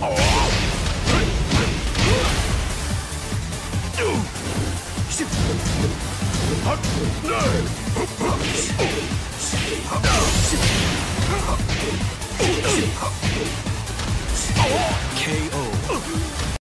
Oh! KO.